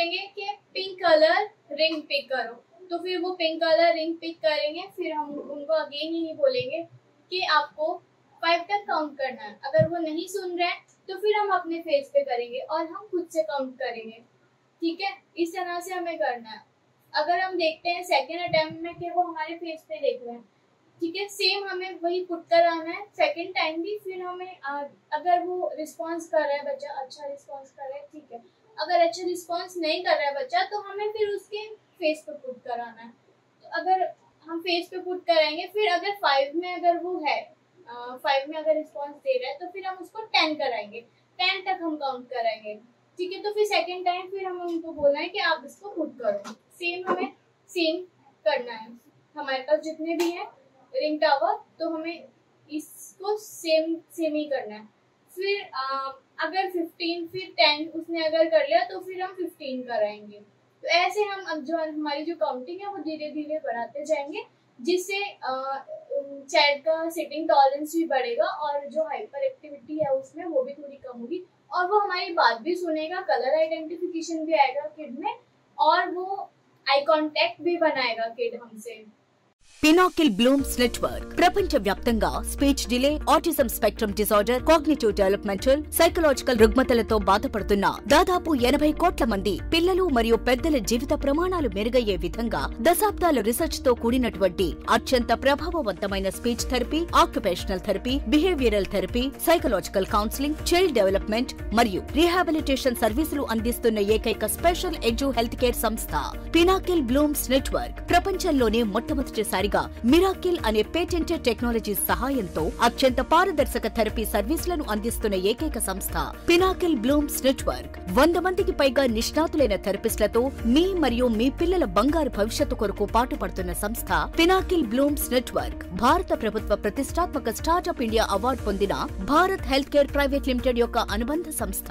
बोलेंगे कि pink colour ring pick करो। तो फिर वो पिंक कलर रिंग पिक करेंगे, फिर हम उनको अगेन यही बोलेंगे कि आपको फाइव तक काउंट करना है। अगर वो नहीं सुन रहे तो फिर हम अपने फेस पे करेंगे और हम खुद से काउंट करेंगे। ठीक है? इस तरह से हमें करना है। अगर हम देखते हैं सेकेंड अटेम्प्ट में कि वो हमारे फेस पे देख रहे हैं। ठीक है? सेम हमें वही पुट कर आना है। सेकेंड टाइम भी फिर हमें अगर वो रिस्पॉन्स कर रहा है, बच्चा अच्छा रिस्पॉन्स कर रहा है, ठीक है। अगर अच्छा रिस्पॉन्स नहीं कर रहा है बच्चा तो हमें फिर उसके फेस पे पुट कराना है। तो अगर हम फेस पे पुट कराएँगे फिर अगर फाइव में अगर वो है फाइव में अगर रिस्पॉन्स दे रहा है तो फिर हम उसको टेन कराएँगे। टेन तक हम काउंट कराएँगे। ठीक है तो फिर सेकेंड टाइम फिर हम उनको बोलना है कि आप इसको पुट करो। सेम हमें सेम करना है। हमारे पास जितने भी हैं रिंग टावर तो हमें इसको सेम सेम ही करना है। फिर आ, अगर 15 फिर 10 उसने अगर कर लिया तो फिर हम 15 कराएँगे। तो ऐसे हम अब जो हमारी जो काउंटिंग है वो धीरे धीरे बढ़ाते जाएँगे जिससे चैट का सिटिंग टॉलरेंस भी बढ़ेगा और जो हाइपर एक्टिविटी है उसमें वो भी थोड़ी कम होगी। और वो हमारी बात भी सुनेगा कलर आइडेंटिफिकेशन भी आएगा किड में और वो आई कॉन्टेक्ट भी बनाएगा किड हमसे। పినాకిల్ బ్లూమ్స్ నెట్వర్క్ ప్రపంచ వ్యాప్తంగా speech delay autism spectrum disorder cognitive developmental psychological రుగ్మతలతో బాధపడుతున్న దాదాపు ఎనభై కోట్ల మంది పిల్లలు మరియు పెద్దల జీవిత ప్రమాణాలు మెరుగయ్యే విధంగా దశాబ్దాల రీసెర్చ్తో కూడినటువంటి అత్యంత ప్రభావవంతమైన speech therapy occupational therapy behavioural therapy psychological counselling child development మరియు రీహాబిలిటేషన్ సర్వీసులు అందిస్తున్న ఏకైక స్పెషల్ ఎడ్యు హెల్త్ కేర్ సంస్థ పినాకిల్ బ్లూమ్స్ నెట్వర్క్ ప్రపంచంలోనే మొట్టమొదటి మొట్టమొదటిసారిగా మిరాకిల్ అనే పేటెంటెడ్ టెక్నాలజీ సహాయంతో అత్యంత పారదర్శక థెరపీ సర్వీసులను అందిస్తున్న ఏకైక సంస్థ పినాకిల్ బ్లూమ్స్ నెట్వర్క్. వంద మందికి పైగా నిష్ణాతులైన థెరపిస్టులతో మీ మరియు మీ పిల్లల బంగారు భవిష్యత్తు కొరకు పాటుపడుతున్న సంస్థ పినాకిల్ బ్లూమ్స్ నెట్వర్క్. భారత ప్రభుత్వ ప్రతిష్టాత్మక స్టార్టప్ ఇండియా అవార్డు పొందిన Bharat health care private limited యొక్క అనుబంధ సంస్థ.